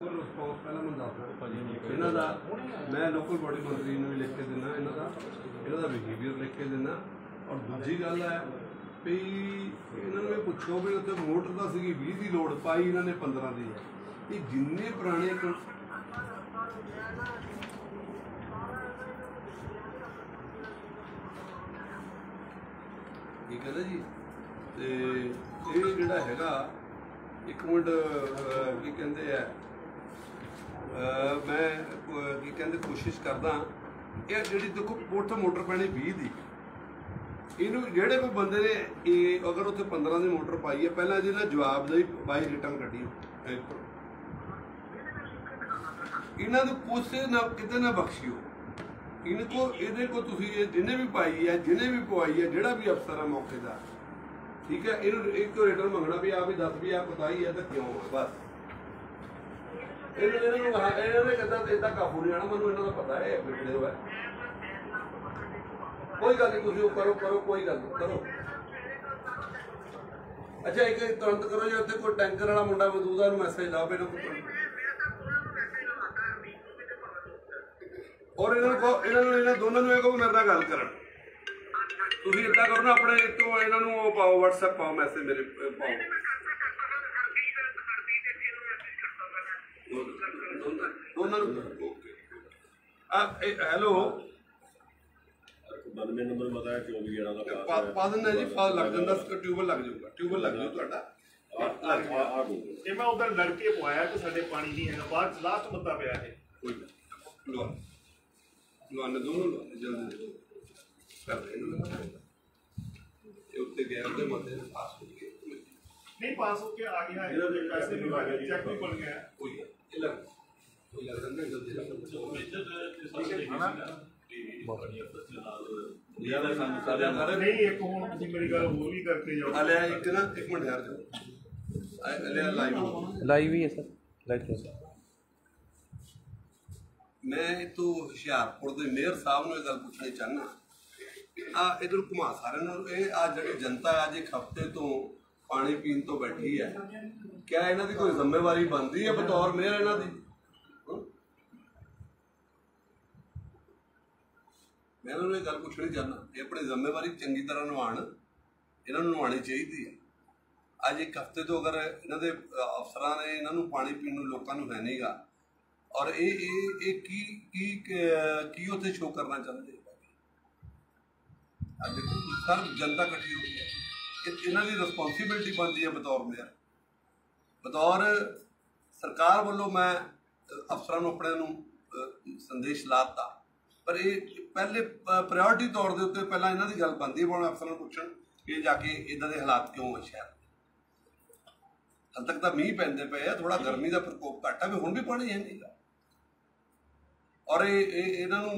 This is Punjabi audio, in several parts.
ਰਿਸਪੌਂਸ ਪਹਿਲਾਂ ਮੈਂ ਦੱਸਦਾ ਇਹਨਾਂ ਦਾ ਮੈਂ ਲੋਕਲ ਬੋਡੀ ਮੰਤਰੀ ਨੂੰ ਵੀ ਲਿਖ ਕੇ ਦਿੰਦਾ ਇਹਨਾਂ ਦਾ ਇਹਨਾਂ ਦਾ ਬਿਹੇਵੀਅਰ ਲਿਖ ਕੇ ਦਿੰਦਾ। ਔਰ ਦੂਜੀ ਗੱਲ ਹੈ ਵੀ ਇਹਨਾਂ ਨੂੰ ਇਹ ਪੁੱਛੋ ਵੀ ਉੱਥੇ ਮੋਟਰ ਤਾਂ ਸੀਗੀ 20 ਦੀ ਲੋਡ ਪਾਈ ਇਹਨਾਂ ਨੇ 15 ਦੀ। ਹੈ ਇਹ ਜਿੰਨੇ ਪੁਰਾਣੇ ਕ- ਠੀਕ ਹੈ ਜੀ? ਤੇ ਇਹ ਜਿਹੜਾ ਹੈਗਾ ਇੱਕ ਮਿੰਟ ਅਹ, ਕੀ ਕਹਿੰਦੇ ਆ? ਮੈਂ ਕੀ ਕਹਿੰਦੇ, ਕੋਸ਼ਿਸ਼ ਕਰਦਾ ਇਹ ਜਿਹੜੀ ਦੇਖੋ ਉੱਥੇ ਮੋਟਰ ਪੈਣੀ 20 ਦੀ। ਇਹਨੂੰ ਜਿਹੜੇ ਕੋਈ ਬੰਦੇ ਨੇ, ਇਹ ਅਗਰ ਉੱਥੇ 15 ਦੀ ਮੋਟਰ ਪਾਈ ਹੈ, ਪਹਿਲਾਂ ਇਹਦਾ ਜਵਾਬ ਦੇ ਬਾਈ ਰਿਟਰਨ ਕੱਢੀ ਇਹਨਾਂ ਨੂੰ ਕੁਛ ਨਾ ਕਿਤੇ ਨਾ ਬਖਸ਼ਿਓ। ਇਹਨਾਂ ਕੋ, ਇਹਦੇ ਕੋ ਤੁਸੀਂ ਇਹ ਜਿਹਨੇ ਵੀ ਪਾਈ ਹੈ ਜਿਹਨੇ ਵੀ ਪਵਾਈ ਹੈ, ਜਿਹੜਾ ਵੀ ਅਫਸਰ ਹੈ ਮੌਕੇ ਦਾ, ਠੀਕ ਹੈ? ਇਹਨੂੰ ਇੱਕ ਰਿਟਰਨ ਮੰਗਣਾ ਵੀ ਆ ਵੀ ਦੱਸ ਵੀ ਆ ਪਤਾਈ ਹੈ ਤਾਂ ਕਿਉਂ ਬਸ। ਇਹਨਾਂ ਇਹਨਾਂ ਨੂੰ ਇਹਨਾਂ ਨੇ ਕਹਿੰਦਾ ਇਦਾਂ ਕਾਬੂ ਨਹੀਂ ਆਣਾ ਮੈਨੂੰ ਇਹਨਾਂ ਦਾ ਪਤਾ ਹੈ ਬਿਗੜੇ ਹੋਇਆ ਕੋਈ ਗੱਲ ਨਹੀਂ, ਤੁਸੀਂ ਉਹ ਕਰੋ ਕਰੋ, ਕੋਈ ਗੱਲ ਨਹੀਂ, ਕਰੋ। ਅੱਛਾ, ਇੱਕ ਤੁਰੰਤ ਕਰੋ, ਜੇ ਉੱਥੇ ਕੋਈ ਟੈਂਕਰ ਵਾਲਾ ਮੁੰਡਾ ਮੌਜੂਦ ਹੈ ਉਹਨੂੰ ਮੈਸੇਜ ਲਾਓ ਪਹਿਲਾਂ ਔਰ ਇਹਨਾਂ ਨੂੰ ਇਹਨਾਂ ਨੂੰ, ਇਹਨਾਂ ਦੋਨਾਂ ਨੂੰ ਇਹ ਕਹੋ ਮੇਰੇ ਨਾਲ ਗੱਲ ਕਰਨ। ਤੁਸੀਂ ਏਦਾਂ ਕਰੋ ਨਾ, ਆਪਣੇ ਤੋਂ ਇਹਨਾਂ ਨੂੰ ਉਹ ਪਾਓ, WhatsApp ਪਾਓ ਮੈਸੇਜ ਮੇਰੇ ਪਾਓ। ਦੋਨਾਂ ਦੋਨਾਂ ਨੂੰ ਆ ਹੈਲੋ ਬੰਦੇ ਨੰਬਰ ਬਤਾਇਆ 24 ਜਿਹੜਾ ਦਾ ਪਾ ਪਾਸ ਪਾ ਦਿੰਦਾ ਜੀ ਫਾਲ ਲੱਗ ਜਾਂਦਾ ਟਿਊਬਲ ਲੱਗ ਜਾਊਗਾ ਟਿਊਬਲ ਲੱਗ ਜਾਊ ਤੁਹਾਡਾ ਆ ਆ ਆ ਗੂਗਲ ਇਹ ਮੈਂ ਉਧਰ ਲੜਕੇ ਪਵਾਇਆ ਕਿ ਸਾਡੇ ਪਾਣੀ ਨਹੀਂ ਹੈਗਾ ਬਾਅਦ ਲਾਸਟ ਬੰਦਾ ਪਿਆ ਇਹ ਕੋਈ ਗੱਲ ਲਵਾ ਲਵਾਨੇ ਦੋਨੋਂ ਲਵਾ ਜਲਦੀ ਕਰ ਦੇ ਇਹਨਾਂ ਨੂੰ ਇਹ ਉੱਤੇ ਗਿਆ ਉਹਦੇ ਮੱਥੇ ਪਾਸ ਹੋ ਗਿਆ ਨਹੀਂ ਪਾਸ ਹੋ ਕੇ ਆ ਗਿਆ ਇਹਦੇ ਦੇ ਪੈਸੇ ਵੀ ਆ ਗਏ ਚੈੱਕ ਵੀ ਬਣ ਗਿਆ ਕੋਈ ਨਹੀਂ ਜਲਦੀ ਜਿਹੜਾ ਸਾਨੂੰ ਸਾਰਿਆਂ ਦਾ ਅਰੇ ਨਹੀਂ ਇੱਕ ਹੁਣ ਤੁਸੀਂ ਮੇਰੀ ਗੱਲ ਹੋਰ ਵੀ ਕਰਕੇ ਜਾਓ। ਅਲਿਆ ਇੱਕ ਨਾ ਇੱਕ ਮਿੰਟ ਯਾਰ। ਜਾਓ ਅਲਿਆ ਲਾਈਵ ਲਾਈਵ ਹੀ। ਹੈ ਸਰ। ਲਾਈਵ ਹੈ ਮੈਂ ਇਤੋਂ ਹੁਸ਼ਿਆਰਪੁਰ ਦੇ ਮੇਅਰ ਸਾਹਿਬ ਨੂੰ ਇਹ ਗੱਲ ਪੁੱਛਣੀ ਚਾਹਨਾ ਆ ਇਧਰ ਘੁਮਾ ਸਾਰਿਆਂ ਨੂੰ। ਇਹ ਆ ਜਿਹੜੀ ਜਨਤਾ ਅੱਜ ਇੱਕ ਹਫ਼ਤੇ ਤੋਂ ਪਾਣੀ ਪੀਣ ਤੋਂ ਬੈਠੀ ਹੈ। ਕਿਆ ਇਹਨਾਂ ਦੀ ਕੋਈ ਜ਼ਿੰਮੇਵਾਰੀ ਬਣਦੀ ਹੈ ਬਤੌਰ ਮੇਅਰ ਇਹਨਾਂ ਦੀ? ਮੈਂ ਇਹਨਾਂ ਨੂੰ ਇਹ ਗੱਲ ਪੁੱਛਣੀ ਚਾਹਨਾ ਇਹ ਆਪਣੀ ਜ਼ਿੰਮੇਵਾਰੀ ਚੰਗੀ ਤਰ੍ਹਾਂ ਨਿਭਾਉਣ ਇਹਨਾਂ ਨੂੰ ਨਿਭਾਉਣੀ ਚਾਹੀਦੀ ਹੈ। ਅੱਜ ਇੱਕ ਹਫ਼ਤੇ ਤੋਂ ਅਗਰ ਇਹਨਾਂ ਦੇ ਅਫਸਰਾਂ ਨੇ ਇਹਨਾਂ ਨੂੰ ਪਾਣੀ ਪੀਣ ਨੂੰ ਲੋਕਾਂ ਨੂੰ ਹੈ ਨਹੀਂਗਾ ਔਰ ਇਹ ਇਹ ਇਹ ਕੀ ਕੀ ਕੀ ਉੱਥੇ ਸ਼ੋਅ ਕਰਨਾ ਚਾਹੁੰਦੇ? ਆ ਸਰ ਜਨਤਾ ਇਕੱਠੀ ਹੋ ਗਈ ਹੈ। ਇਹਨਾਂ ਦੀ ਰਿਸਪੌਂਸਿਬਿਲਟੀ ਬਣਦੀ ਹੈ ਬਤੌਰ ਮੇਅਰ। ਬਤੌਰ ਸਰਕਾਰ ਵੱਲੋਂ ਮੈਂ ਅਫਸਰਾਂ ਨੂੰ ਆਪਣੇ ਨੂੰ ਅ, ਸੰਦੇਸ਼ ਲਾਤਾ। ਪਰ ਇਹ ਪਹਿਲੇ ਪ੍ਰਾਇੋਰਟੀ ਤੌਰ ਦੇ ਉੱਤੇ ਪਹਿਲਾਂ ਇਹਨਾਂ ਦੀ ਗੱਲ ਬਣਦੀ ਹੈ ਅਫਸਰਾਂ ਨੂੰ ਪੁੱਛਣ ਕਿ ਜਾ ਕੇ ਇਦਾਂ ਦੇ ਹਾਲਾਤ ਕਿਉਂ ਹੈ ਸ਼ਹਿਰ ਹਾਲ ਤੱਕ ਤਾਂ ਮੀਂਹ ਪੈਂਦੇ ਪਏ ਆ ਥੋੜਾ ਗਰਮੀ ਦਾ ਪ੍ਰਕੋਪ ਘੱਟ ਆ ਵੀ ਹੁਣ ਵੀ ਪਾਣੀ ਹੈ ਨਹੀਂਗਾ ਔਰ ਇਹ ਇਹਨਾਂ ਨੂੰ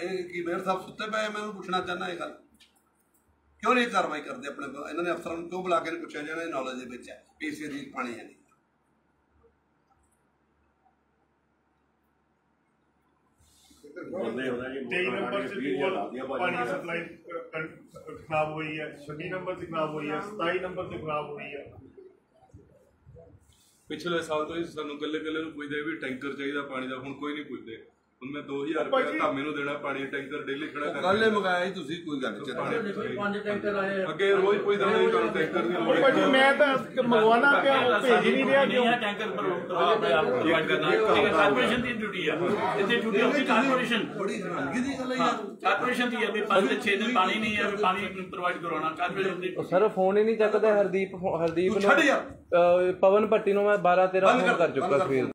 ਇਹ ਕੀ ਮੇਅਰ ਸਾਹਿਬ ਸੁੱਤੇ ਪਏ ਆ? ਮੈਂ ਪੁੱਛਣਾ ਚਾਹੁੰਦਾ ਇਹ ਗੱਲ। ਕਿਉਂ ਨਹੀਂ ਕਾਰਵਾਈ ਕਰਦੇ ਆਪਣੇ ਇਹਨਾਂ ਨੇ ਅਫਸਰਾਂ ਨੂੰ ਕਿਉਂ ਬੁਲਾ ਕੇ ਪੁੱਛਿਆ ਜਾਣਾ ਇਹ ਨੌਲੇਜ ਦੇ ਵਿੱਚ ਹੈ ਇਸ ਦੀ ਪਾਣੀ ਹੈ ਨਹੀਂ। ਬੰਦੇ ਹੁੰਦਾ ਜੀ 23 ਨੰਬਰ ਚ ਵੀਹ ਹਜ਼ਾਰ ਦੀਆਂ ਟਿਊਬਲ ਬਾਜੀਆਂ ਪਾਣੀ ਸਪਲਾਈ ਖਰਾਬ ਹੋਈ ਹੈ 26 ਨੰਬਰ ਤੇ ਖਰਾਬ ਹੋਈ ਹੈ 27 ਨੰਬਰ ਤੇ ਖਰਾਬ ਹੋਈ ਹੈ। ਪਿਛਲੇ ਸਾਲ ਤੋਂ ਹੀ ਸਾਨੂੰ ਕੱਲੇ ਕੱਲੇ ਨੂੰ ਪੁੱਛਦੇ ਵੀ ਟੈਂਕਰ ਚਾਹੀਦਾ ਪਾਣੀ ਦਾ ਹੁਣ ਕੋਈ ਨਹੀਂ ਪੁੱਛਦੇ। ਹੁਣ ਮੈਂ 2000 ਉਹ ਭਾਜੀ- ਰੁਪਏ ਧਾਮੇ ਨੂੰ ਦੇਣਾ ਪਾਣੀ ਟੈਂਕਰ ਡੇਲੀ ਖੜਾ ਕਰ ਕੱਲ ਹੀ ਮੰਗਾਇਆ ਸੀ ਤੁਸੀਂ ਕੋਈ ਗੱਲ ਨਹੀਂ ਚੱਲ। ਪੰਜ ਟੈਂਕਰ ਆਏ। ਅੱਗੇ ਰੋਜ਼ ਪੁੱਛਦਾ ਨਹੀਂ ਤੁਹਾਨੂੰ ਟੈਂਕਰ ਦੀ ਲੋੜ ਭਾਜੀ ਮੈਂ ਤਾਂ ਮੰਗਵਾਣਾ ਪਿਆ ਉਹ ਭੇਜ ਨਹੀਂ ਰਿਹਾ ਕਿਉਂ? ਟੈਂਕਰ ਪਰ ਆਪਣੇ ਆਪ ਪ੍ਰੋਵਾਈਡ ਕਰਨਾ। ਠੀਕ ਹੈ ਕਾਰਪੋਰੇਸ਼ਨ ਦੀ ਡਿਊਟੀ ਆ। ਇੱਥੇ ਡਿਊਟੀ ਹੁੰਦੀ ਕਾਰਪੋਰੇਸ਼ਨ। ਬੜੀ ਹੈਰਾਨਗੀ ਦੀ ਗੱਲ ਹੈ ਯਾਰ। ਕਾਰਪੋਰੇਸ਼ਨ ਦੀ ਹੈ ਵੀ ਪੰਜ ਤੇ 6 ਦਿਨ ਪਾਣੀ ਨਹੀਂ ਹੈ ਵੀ ਪਾਣੀ ਪ੍ਰੋਵਾਈਡ ਕਰਵਾਉਣਾ ਕਾਰਪੋਰੇਸ਼ਨ ਦੀ ਸਰ ਫੋਨ ਹੀ ਨਹੀਂ ਚੱਕਦਾ ਹਰਦੀਪ ਹਰਦੀਪ ਤੂੰ ਨੂੰ ਪਵਨ ਭੱਟੀ ਨੂੰ ਮੈਂ 12 13 ਬੰਦ ਫੋਨ ਕਰ, ਚੁੱਕਾ ਸਵੇਰ।